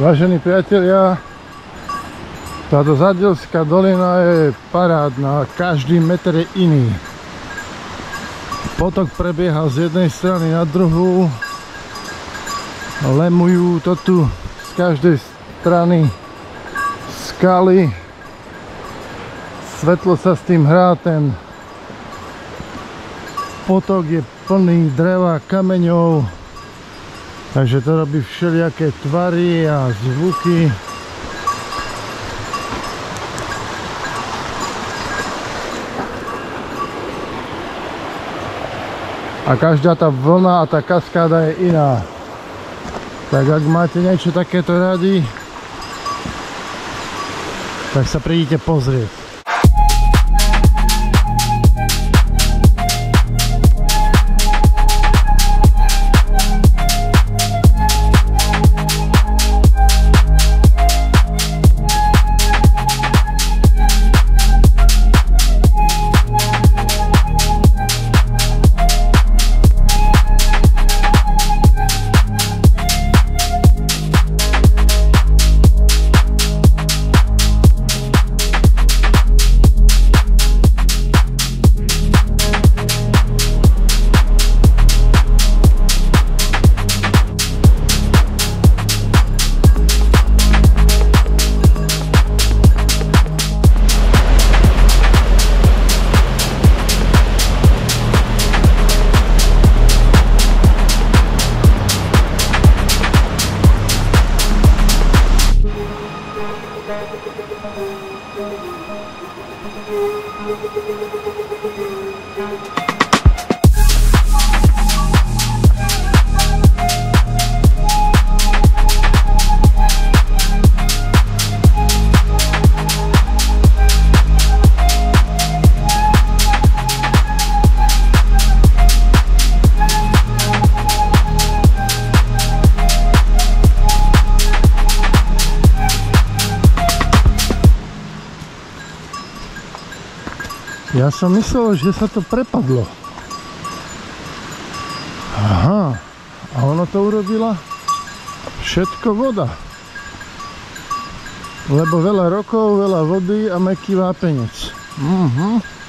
Vážení priatelia, táto Zadelská dolina je parádna, každý meter je iný. Potok prebieha z jednej strany na druhú, lemujú to tu z každej strany skaly, svetlo sa s tým hrá, ten potok je plný dreva, kameňov, Takže to robí všelijaké tvary a zvuky. A každá tá vlna a tá kaskáda je iná. Tak ak máte niečo takéto rady, tak sa prídite pozrieť. Ja som myslel, že sa to prepadlo. Aha, a ono to urobila všetko voda. Lebo veľa rokov, veľa vody a meký vápenec. Mhm.